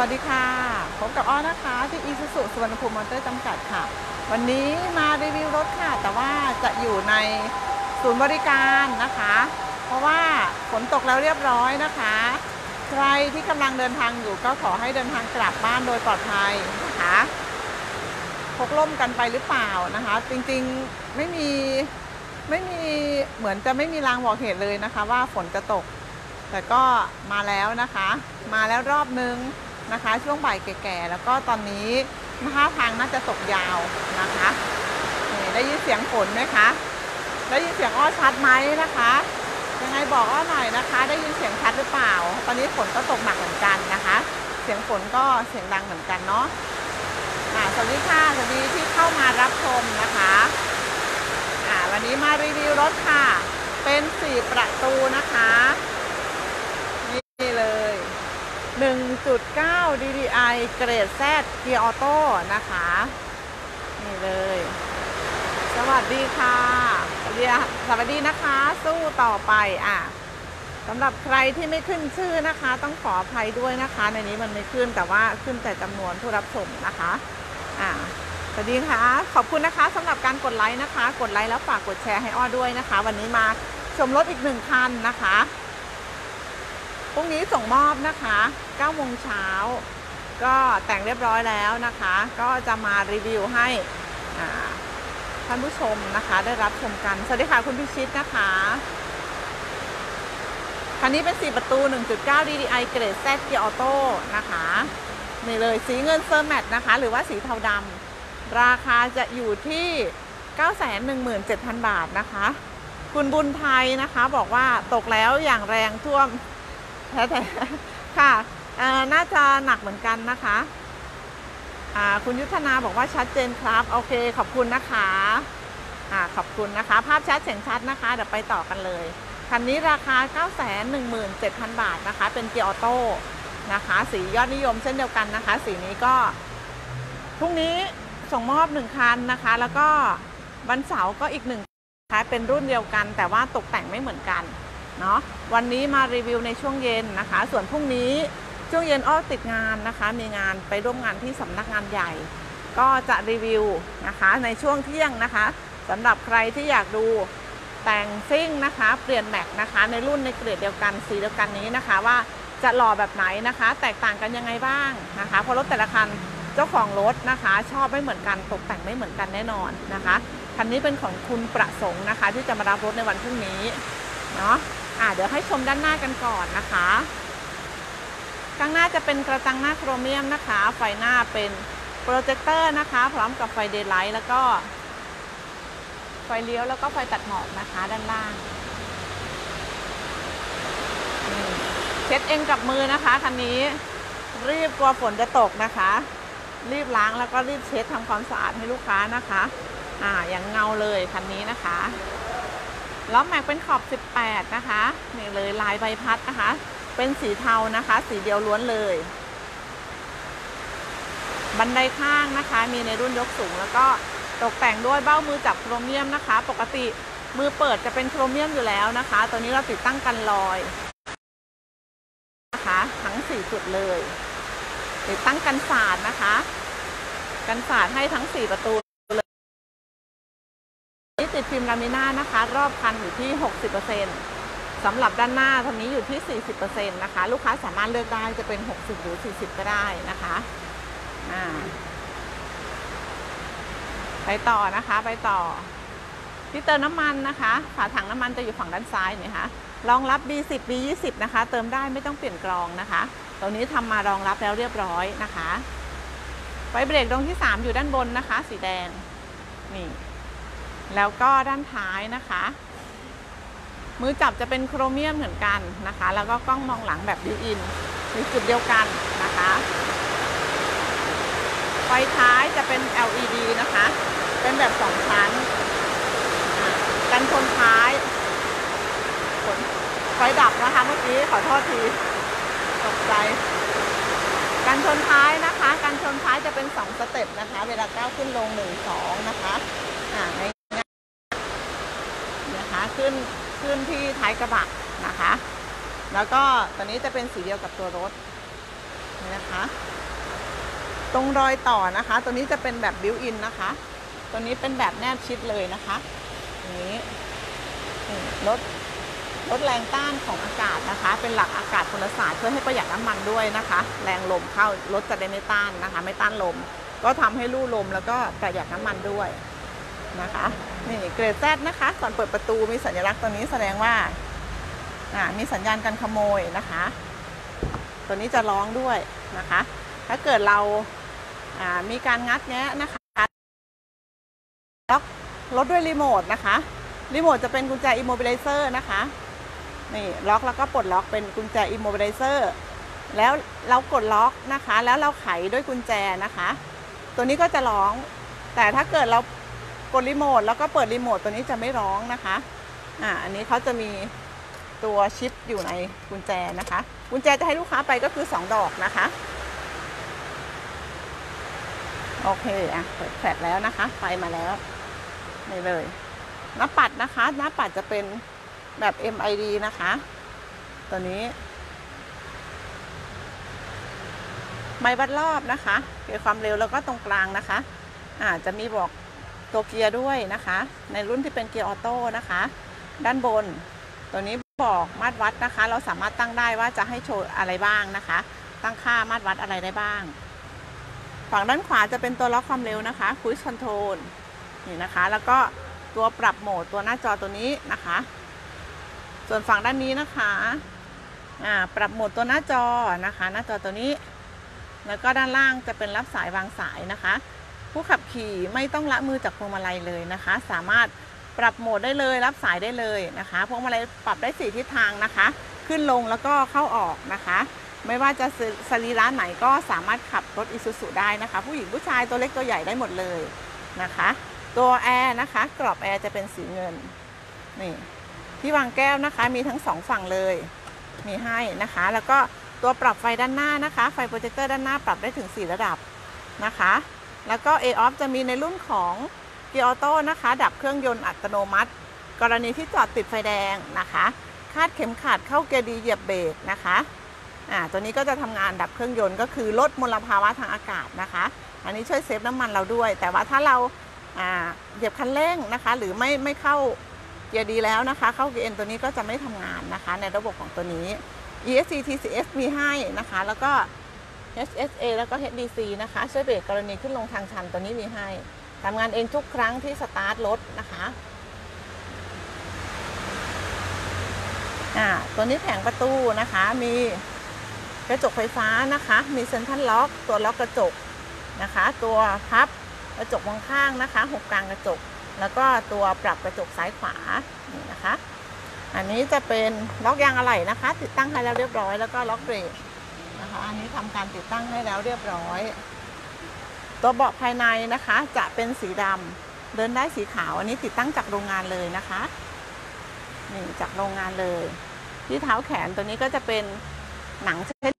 วัสดีค่ะพบกับอ้อนะคะที่อีซูซุสุวรรณภูมิมอเตอร์จำกัดค่ะ วันนี้มารีวิวรถค่ะ แต่ว่าจะอยู่ในศูนย์บริการนะคะ เพราะว่าฝนตกแล้วเรียบร้อยนะคะ ใครที่กำลังเดินทางอยู่ก็ขอให้เดินทางกลับบ้านโดยปลอดภัยนะคะพกล่มกันไปหรือเปล่านะคะ จริงๆไม่มีไม่มีเหมือนจะไม่มีรางบอกเหตุเลยนะคะ ว่าฝนจะตก แต่ก็มาแล้วนะคะ มาแล้วรอบนึง นะคะ ช่วงบ่ายแก่ๆแล้วก็ตอนนี้ท่าทางน่าจะตกยาวนะคะนี่ได้ยินเสียงฝนไหมคะได้ยินเสียงอ้อชัดไหมนะคะยังไงบอกอ้อหน่อยนะคะ ได้ยินเสียงชัดหรือเปล่า ตอนนี้ฝนก็ตกหนักเหมือนกันนะคะ เสียงฝนก็เสียงดังเหมือนกันเนาะสวัสดีค่ะสวัสดีที่เข้ามารับชมนะคะวันนี้มารีวิวรถค่ะ เป็น 4 ประตูนะคะ นี่เลย 1.9 DDI เกรด Z เกียร์ออโต้นะคะ นี่เลย สวัสดีค่ะสวัสดีสวัสดีนะคะ สู้ต่อไปอะสำหรับใครที่ไม่ขึ้นชื่อนะคะ ต้องขออภัยด้วยนะคะ ในนี้มันไม่ขึ้นแต่ว่าขึ้นแต่จำนวนผู้รับชมนะคะอ่าสวัสดีค่ะ ขอบคุณนะคะสำหรับการกดไลค์นะคะ กดไลค์แล้วฝากกดแชร์ให้อ้อด้วยนะคะ วันนี้มาชมรถอีกหนึ่งคันนะคะ พรุ่งนี้ส่งมอบนะคะ9โมงเช้าก็แต่งเรียบร้อยแล้วนะคะ ก็จะมารีวิวให้ท่านผู้ชมนะคะ ได้รับชมกัน สวัสดีค่ะคุณพิชิตนะคะคันนี้เป็น 4 ประตู 1.9 DDI เกรด Z เกียร์ออโต้นะคะนี่เลยสีเงินเซอร์แมตนะคะ หรือว่าสีเทาดำราคาจะอยู่ที่ 917,000 บาทนะคะ คุณบุญไทยนะคะบอกว่าตกแล้วอย่างแรงท่วม แท้ๆค่ะน่าจะหนักเหมือนกันนะคะคุณยุทธนาบอกว่าชัดเจนครับโอเคขอบคุณนะคะอขอบคุณนะคะ ภาพชัดเสียงชัดนะคะ เดี๋ยวไปต่อกันเลย คันนี้ราคา 917,000 บาทนะคะ เป็นเกียร์ออโต้นะคะ สียอดนิยมเช่นเดียวกันนะคะ สีนี้ก็พรุ่งนี้ส่งมอบหนึ่งคันนะคะ แล้วก็วันเสาร์ก็อีกหนึ่งนะคะเป็นรุ่นเดียวกัน แต่ว่าตกแต่งไม่เหมือนกัน เนาะวันนี้มารีวิวในช่วงเย็นนะคะ ส่วนพรุ่งนี้ช่วงเย็นอ้อติดงานนะคะ มีงานไปร่วมงานที่สำนักงานใหญ่ ก็จะรีวิวนะคะในช่วงเที่ยงนะคะสำหรับใครที่อยากดูแต่งซิ่งนะคะ เปลี่ยนแม็กนะคะ ในรุ่นในเกรดเดียวกันสีเดียวกันนี้นะคะ ว่าจะหล่อแบบไหนนะคะ แตกต่างกันยังไงบ้างนะคะ เพราะรถแต่ละคันเจ้าของรถนะคะ ชอบไม่เหมือนกันตกแต่งไม่เหมือนกันแน่นอนนะคะคันนี้เป็นของคุณประสงค์นะคะ ที่จะมารับรถในวันพรุ่งนี้เนาะ อ่าเดี๋ยวให้ชมด้านหน้ากันก่อนนะคะข้างหน้าจะเป็นกระจังหน้าโครเมียมนะคะ ไฟหน้าเป็นโปรเจคเตอร์นะคะ พร้อมกับไฟ daylight แล้วก็ ไฟเลี้ยวแล้วก็ไฟตัดหมอกนะคะด้านล่างเช็ดเองกับมือนะคะคันนี้รีบกลัวฝนจะตกนะคะ รีบล้างแล้วก็รีบเช็ดทำความสะอาดให้ลูกค้านะคะ อ่าอย่างเงาเลยคันนี้นะคะ ล้อแม็กเป็นขอบ 18 นะคะนี่เลยลายใบพัดนะคะ เป็นสีเทานะคะ สีเดียวล้วนเลย บันไดข้างนะคะ มีในรุ่นยกสูง แล้วก็ตกแต่งด้วยเบ้ามือจับโครเมียมนะคะ ปกติมือเปิดจะเป็นโครเมียมอยู่แล้วนะคะ ตัวนี้เราติดตั้งกันลอยนะคะ ทั้ง 4 จุดเลย ติดตั้งกันสาดนะคะ กันสาดให้ทั้ง 4 ประตู ติดฟิล์มลามิน่านะคะ รอบคันอยู่ที่ 60%สำหรับด้านหน้าทางนี้อยู่ที่ 40%นะคะ ลูกค้าสามารถเลือกได้จะเป็น 60 หรือ 40 ก็ได้นะคะอ่าไปต่อนะคะไปต่อ ที่เติมน้ำมันนะคะฝาถังน้ำมันจะอยู่ฝั่งด้านซ้ายนี่คะรองรับ B10 B20 นะคะ เติมได้ไม่ต้องเปลี่ยนกรองนะคะตรงนี้ทำมารองรับแล้วเรียบร้อยนะคะไฟเบรกดวงที่ 3 อยู่ด้านบนนะคะ สีแดงนี่ แล้วก็ด้านท้ายนะคะ มือจับจะเป็นโครเมียมเหมือนกันนะคะ แล้วก็กล้องมองหลังแบบดิวอินในจุดเดียวกันนะคะไฟท้ายจะเป็น LED นะคะ เป็นแบบสองชั้น กันชนท้ายไฟดับนะคะเมื่อกี้ขอโทษทีตกใจ กันชนท้ายนะคะ กันชนท้ายจะเป็นสองสเต็ปนะคะ เวลาก้าวขึ้นลงหนึ่งสองนะคะ อ่าใน ขึ้นขึ้นที่ท้ายกระบะนะคะ แล้วก็ตัวนี้จะเป็นสีเดียวกับตัวรถนี่นะคะ ตรงรอยต่อนะคะ ตัวนี้จะเป็นแบบ built-in นะคะ ตัวนี้เป็นแบบแนบชิดเลยนะคะอย่างนี้ลดลดแรงต้านของอากาศนะคะ เป็นหลักอากาศพลศาสตร์เพื่อให้ประหยัดน้ำมันด้วยนะคะ แรงลมเข้ารถจะได้ไม่ต้านนะคะ ไม่ต้านลม ก็ทำให้ลู่ลมแล้วก็ประหยัดน้ำมันด้วย นะคะนี่เกรด Z นะคะก่อนเปิดประตูมีสัญลักษณ์ตัวนี้แสดงว่ามีสัญญาณการขโมยนะคะ ตัวนี้จะร้องด้วยนะคะ ถ้าเกิดเรามีการงัดแงะนะคะล็อกรถด้วยรีโมทนะคะรีโมทจะเป็นกุญแจ immobilizer นะคะนี่ล็อกแล้วก็ปลดล็อกเป็นกุญแจ immobilizer แล้วเรากดล็อกนะคะ แล้วเราไขด้วยกุญแจนะคะ ตัวนี้ก็จะร้อง แต่ถ้าเกิดเรา กดรีโมทแล้วก็เปิดรีโมทตัวนี้จะไม่ร้องนะคะอ่าอันนี้เขาจะมีตัวชิปอยู่ในกุญแจนะคะ กุญแจจะให้ลูกค้าไปก็คือ 2 ดอกนะคะ โอเคอะเปิดแฟลชแล้วนะคะไฟมาแล้วนี่เลย หน้าปัดนะคะ หน้าปัดจะเป็นแบบ MID นะคะ ตัวนี้ ไม้วัดรอบนะคะเกียร์ความเร็วแล้วก็ตรงกลางนะคะ อาจะมีบอก ตัวเกียร์ด้วยนะคะ ในรุ่นที่เป็นเกียร์ออโต้นะคะ ด้านบน ตัวนี้บอกมาตรวัดนะคะ เราสามารถตั้งได้ว่าจะให้โชว์อะไรบ้างนะคะ ตั้งค่ามาตรวัดอะไรได้บ้าง ฝั่งด้านขวาจะเป็นตัวล็อกความเร็วนะคะ Cruise Control นี่นะคะ แล้วก็ตัวปรับโหมดตัวหน้าจอตัวนี้นะคะ ส่วนฝั่งด้านนี้นะคะอ่าปรับโหมดตัวหน้าจอนะคะ หน้าจอตัวนี้ แล้วก็ด้านล่างจะเป็นรับสายวางสายนะคะ ผู้ขับขี่ไม่ต้องละมือจากพวงมาลัยเลยนะคะ สามารถปรับโหมดได้เลยรับสายได้เลยนะคะ พวงมาลัยปรับได้สี่ทิศทางนะคะ ขึ้นลงแล้วก็เข้าออกนะคะ ไม่ว่าจะสรีระไหนก็สามารถขับรถอิซูซุได้นะคะ ผู้หญิงผู้ชายตัวเล็กตัวใหญ่ได้หมดเลยนะคะ ตัวแอร์นะคะ กรอบแอร์จะเป็นสีเงินนี่ที่วางแก้วนะคะมีทั้งสองฝั่งเลยมีให้นะคะ แล้วก็ตัวปรับไฟด้านหน้านะคะ ไฟโปรเจคเตอร์ด้านหน้าปรับได้ถึง 4 ระดับนะคะ แล้วก็ A-off จะมีในรุ่นของเกียร์ออโต้นะคะ ดับเครื่องยนต์อัตโนมัติ กรณีที่จอดติดไฟแดงนะคะ คาดเข็มขัดเข้าเกียร์ D เหยียบเบรกนะคะอ่าตัวนี้ก็จะทำงานดับเครื่องยนต์ก็คือลดมลภาวะทางอากาศนะคะ อันนี้ช่วย save น้ำมันเราด้วย แต่ว่าถ้าเราอ่าเหยียบคันเร่งนะคะ หรือไม่ไม่เข้าเกียร์ D แล้วนะคะ เข้าเกียร์ N ตัวนี้ก็จะไม่ทำงานนะคะ ในระบบของตัวนี้ ESC TCS มีให้นะคะ แล้วก็ HSA แล้วก็ HDC นะคะ ช่วยเบรกกรณีขึ้นลงทางชันตัวนี้มีให้ทำงานเองทุกครั้งที่สตาร์ทรถนะคะอ่าตัวนี้แผงประตูนะคะ มีกระจกไฟฟ้านะคะ มีเซ็นทรัลล็อก ตัวล็อกกระจกนะคะ ตัวพับกระจกมองข้างนะคะหกกลางกระจก แล้วก็ตัวปรับกระจกซ้ายขวานี่นะคะ อันนี้จะเป็นล็อกยางอะไหล่นะคะ ติดตั้งให้แล้วเรียบร้อยแล้วก็ล็อกเบรก นะคะ อันนี้ทำการติดตั้งให้แล้วเรียบร้อย ตัวเบาะภายในนะคะจะเป็นสีดำเดินได้สีขาว อันนี้ติดตั้งจากโรงงานเลยนะคะนี่จากโรงงานเลย ที่เท้าแขนตัวนี้ก็จะเป็นหนังเช่น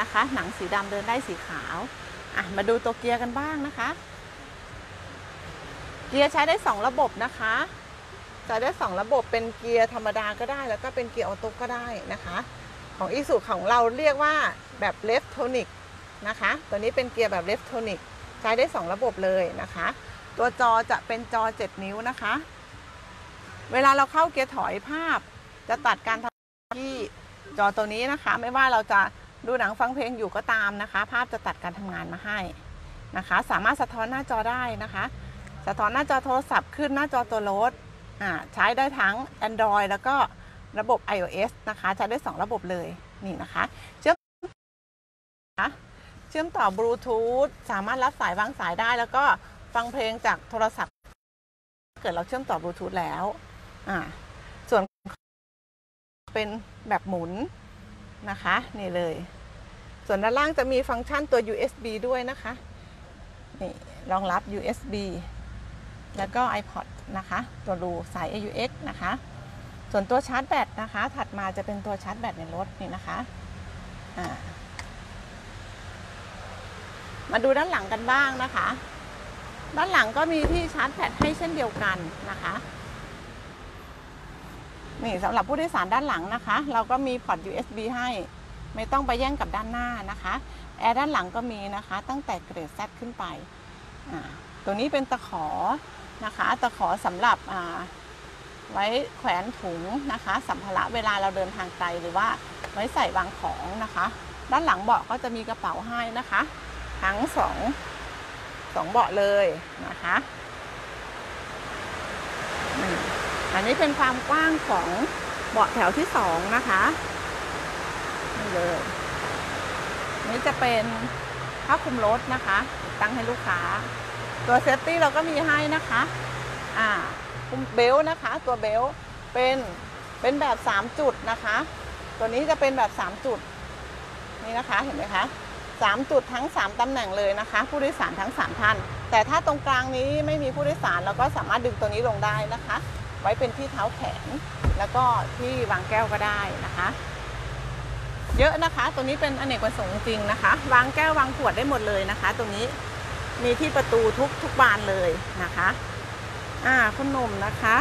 นะคะ หนังสีดำเดินด้ายสีขาวอะมาดูตัวเกียร์กันบ้างนะคะ เกียร์ใช้ได้ 2 ระบบนะคะใช้ได้ 2 ระบบเป็นเกียร์ธรรมดาก็ได้ แล้วก็เป็นเกียร์ออโต้ก็ได้นะคะ ของอีซูซุของเราเรียกว่า แบบ Rev Tronic นะคะ ตัวนี้เป็นเกียร์แบบ Rev Tronic ใช้ได้ 2 ระบบเลยนะคะ ตัวจอจะเป็นจอ 7 นิ้วนะคะ เวลาเราเข้าเกียร์ถอยภาพ จะตัดการทำที่จอตัวนี้นะคะ ไม่ว่าเราจะดูหนังฟังเพลงอยู่ก็ตามนะคะ ภาพจะตัดการทำงานมาให้นะคะ สามารถสะท้อนหน้าจอได้นะคะ สะท้อนหน้าจอโทรศัพท์ขึ้นหน้าจอตัวรถอ่าใช้ได้ทั้ง Android แล้วก็ระบบ iOS นะคะ ใช้ได้ 2 ระบบเลยนี่นะคะเชื่อ มเชื่อมต่อบลูทูธสามารถรับสายวางสายได้ แล้วก็ฟังเพลงจากโทรศัพท์ เกิดเราเชื่อมต่อบลูทูธแล้วอ่าส่วนเป็นแบบหมุนนะคะ นี่เลย ส่วนด้านล่างจะมีฟังก์ชันตัว USB ด้วยนะคะ นี่รองรับ USB แล้วก็ iPod นะคะ ตัวรูสาย AUX นะคะ ส่วนตัวชาร์จแบตนะคะ ถัดมาจะเป็นตัวชาร์จแบตในรถนี่นะคะ อ่า มาดูด้านหลังกันบ้างนะคะ ด้านหลังก็มีที่ชาร์จแบตให้เช่นเดียวกันนะคะ นี่สำหรับผู้โดยสารด้านหลังนะคะ เราก็มีพอร์ต USB ให้ไม่ต้องไปแย่งกับด้านหน้านะคะ แอร์ด้านหลังก็มีนะคะ ตั้งแต่เกรด Z ขึ้นไป ตัวนี้เป็นตะขอนะคะ ตะขอสำหรับไว้แขวนถุงนะคะ สัมภาระเวลาเราเดินทางไกลหรือว่าไว้ใส่วางของนะคะ ด้านหลังเบาะก็จะมีกระเป๋าให้นะคะ ทั้งสองสองเบาะเลยนะคะอันนี้เป็นความกว้างของเบาะแถวที่สองนะคะนี่เลยนี่จะเป็นผ้าคลุมรถนะคะ ตั้งให้ลูกค้า ตัว safety เราก็มีให้นะคะ อ่าคุม belt นะคะ ตัว belt เป็นเป็นแบบ 3 จุดนะคะ ตัวนี้จะเป็นแบบ 3 จุด นี่นะคะเห็นไหมคะ สามจุดทั้ง 3ตำแหน่งเลยนะคะ ผู้โดยสารทั้ง 3 ท่าน แต่ถ้าตรงกลางนี้ไม่มีผู้โดยสารเราก็สามารถดึงตัวนี้ลงได้นะคะ ไว้เป็นที่เท้าแขน แล้วก็ที่วางแก้วก็ได้นะคะ เยอะนะคะ ตัวนี้เป็นอเนกประสงค์จริงนะคะ วางแก้ววางขวดได้หมดเลยนะคะ ตรงนี้มีที่ประตูทุกทุกบานเลยนะคะอ่าคุณหนุ่มนะคะ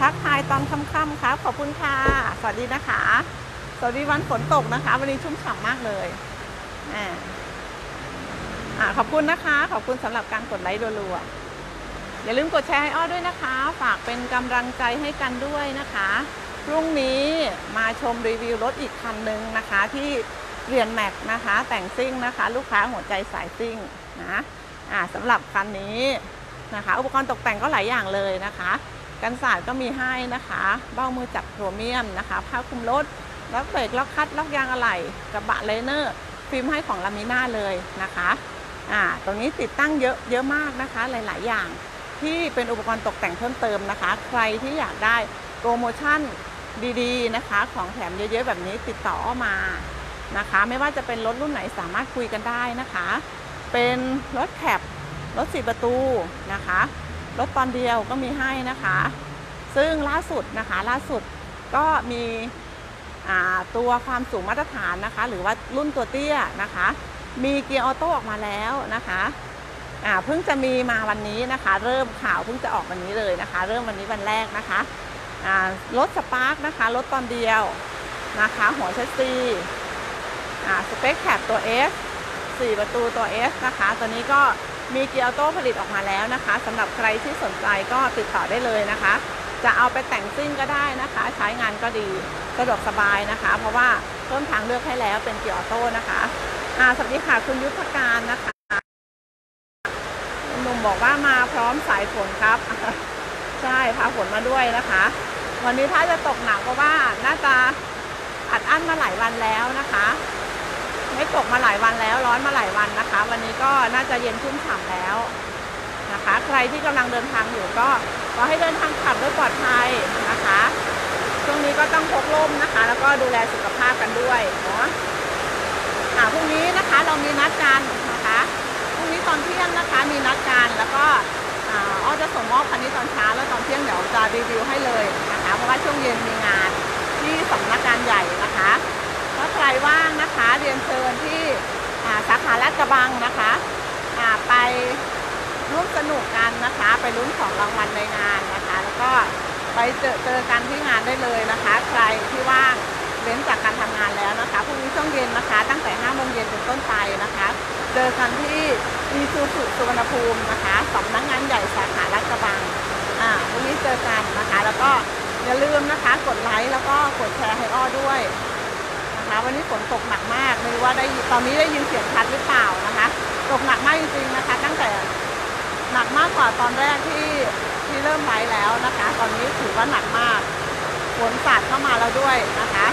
ทักทายตอนค่ำๆครับขอบคุณค่ะ สวัสดีนะคะ สวัสดีวันฝนตกนะคะ วันนี้ชุ่มฉ่ำมากเลย อ่าอ่าขอบคุณนะคะ ขอบคุณสำหรับการกดไลค์รัวๆอย่าลืมกดแชร์ให้อ้อด้วยนะคะ ฝากเป็นกำลังใจให้กันด้วยนะคะ พรุ่งนี้มาชมรีวิวรถอีกคันหนึ่งนะคะ ที่เปลี่ยนแม็กนะคะ แต่งซิ่งนะคะ ลูกค้าหัวใจสายซิ่งนะอ่าสำหรับคันนี้นะคะ อุปกรณ์ตกแต่งก็หลายอย่างเลยนะคะกันสาดก็มีให้นะคะ เบ้ามือจับโครเมียมนะคะ ผ้าคลุมรถล็อกเบรกล็อกคลัตช์ล็อกยางอะไหล่กระบะ liner ฟิล์มให้ของ Lamina เลยนะคะอ่าตรงนี้ติดตั้งเยอะเยอะมากนะคะ หลาย ๆ อย่างที่เป็นอุปกรณ์ตกแต่งเพิ่มเติมนะคะ ใครที่อยากได้โปรโมชั่นดีๆนะคะ ของแถมเยอะ ๆ แบบนี้ติดต่อมานะคะ ไม่ว่าจะเป็นรถรุ่นไหนสามารถคุยกันได้นะคะ เป็นรถแคปรถสี่ประตูนะคะรถตอนเดียวก็มีให้นะคะ ซึ่งล่าสุดนะคะล่าสุดก็มี ตัวความสูงมาตรฐานนะคะ หรือว่ารุ่นตัวเตี้ยนะคะ มีเกียร์ออโต้ออกมาแล้วนะคะเพิ่งจะมีมาวันนี้นะคะ เริ่มข่าวเพิ่งจะออกวันนี้เลยนะคะ เริ่มวันนี้วันแรกนะคะรถ Spark นะคะรถตอนเดียวนะคะ หัวแชสซี Spacecab ตัว S 4 ประตูตัว S นะคะ ตัวนี้ก็มีเกียร์ออโต้ผลิตออกมาแล้วนะคะสำหรับใครที่สนใจก็ติดต่อได้เลยนะคะ จะเอาไปแต่งซิ่งก็ได้นะคะ ใช้งานก็ดีสะดวกสบายนะคะ เพราะว่าเพิ่มทางเลือกให้แล้วเป็นเกียร์ออโต้นะคะอ่าสวัสดีค่ะคุณยุทธการนะคะหนุ่มบอกว่ามาพร้อมสายฝนครับ ใช่พาฝนมาด้วยนะคะ วันนี้ถ้าจะตกหนักเพราะว่าน่าจะอัดอั้นมาหลายวันแล้วนะคะ ไม่ตกมาหลายวันแล้วร้อนมาหลายวันนะคะ วันนี้ก็น่าจะเย็นชุ่มฉ่ำแล้ว นะคะ ใครที่กำลังเดินทางอยู่ก็ขอให้เดินทางขับด้วยปลอดภัยนะคะช่วงนี้ก็ต้องพกร่มนะคะ แล้วก็ดูแลสุขภาพกันด้วยเนาะอ่าพรุ่งนี้นะคะเรามีนัดกันนะคะพรุ่งนี้ตอนเที่ยงนะคะมีนัดกันแล้วก็อ้อจะส่งมอบคันนี้ตอนเช้าแล้วตอนเที่ยงเดี๋ยวจะรีวิวให้เลยนะคะ เพราะว่าช่วงเย็นมีงานที่สำนักงานใหญ่นะคะถ้าใครว่างนะคะเรียนเชิญที่สาขาลาดกระบังนะคะไป ร่วมสนุกกันนะคะ ไปลุ้นของรางวัลในงานนะคะ แล้วก็ไปเจอเจอกันที่งานได้เลยนะคะ ใครที่ว่างเว้นจากการทำงานแล้วนะคะพรุ่งนี้ช่วงเย็นนะคะ ตั้งแต่5โมงเย็นเป็นต้นไปนะคะ เจอกันที่อีซูซุสุวรรณภูมินะคะสำนักงานใหญ่สาขาลาดกระบังอ่าพรุ่งนี้เจอกันนะคะ แล้วก็อย่าลืมนะคะ กดไลค์แล้วก็กดแชร์ให้อ้อด้วยนะคะ วันนี้ฝนตกหนักมากไม่รู้ว่าได้ตอนนี้ได้ยินเสียงชัดหรือเปล่านะคะ ตกหนักมากจริงๆนะคะ ตั้งแต่ หนักมากกว่าตอนแรกที่ที่เริ่มไลฟ์แล้วนะคะ ตอนนี้ถือว่าหนักมากฝนสาดเข้ามาแล้วด้วยนะคะ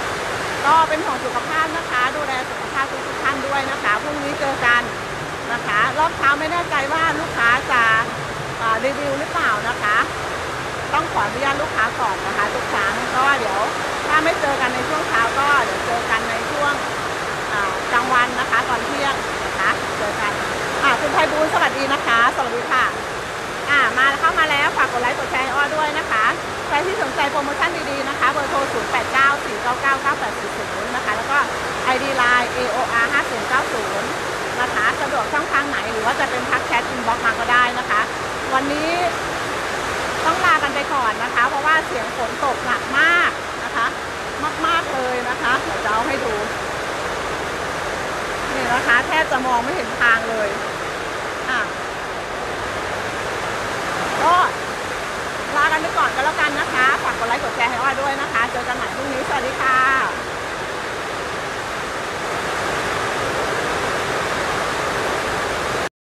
ก็เป็นห่วงสุขภาพนะคะ ดูแลสุขภาพทุกท่านด้วยนะคะพรุ่งนี้เจอกันนะคะ รอบเช้าไม่แน่ใจว่าลูกค้าจะรีวิวหรือเปล่านะคะ ต้องขออนุญาตลูกค้าก่อนนะคะ ทุกครั้งก็เดี๋ยวถ้าไม่เจอกันในช่วงเช้าก็เดี๋ยวเจอกันในช่วงกลางวันนะคะ ตอนเที่ยงนะคะเจอกัน อ่าคุณไพบูลย์สวัสดีนะคะ สวัสดีค่ะ อ่ามาเข้ามาแล้วฝากกดไลค์กดแชร์อ้อด้วยนะคะ ใครที่สนใจโปรโมชั่นดีๆนะคะเบอร์โทร 0 8 9 4 9 9 9 8 4 0 นะคะ แล้วก็ ID Line AOR 5090 นะคะ สะดวกช่องทางไหนหรือว่าจะเป็นทักแชท inbox มาก็ได้นะคะ วันนี้ต้องลากันไปก่อนนะคะ เพราะว่าเสียงฝนตกหนักมากนะคะ มากๆเลยนะคะเดี๋ยวจะเอาให้ดูนี่นะคะ แทบจะมองไม่เห็นทางเลย อะก็ลากันไปก่อนก็แล้วกันนะคะ ฝากกดไลค์กดแชร์ให้อ้อยด้วยนะคะ เจอกันใหม่พรุ่งนี้ สวัสดีค่ะ